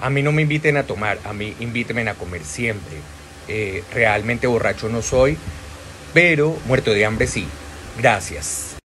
A mí no me inviten a tomar, a mí invítenme a comer siempre. Eh, realmente borracho no soy, pero muerto de hambre sí. Gracias.